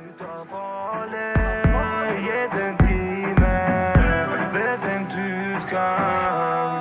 Nuk të polle, jetën time, vetën tytë kam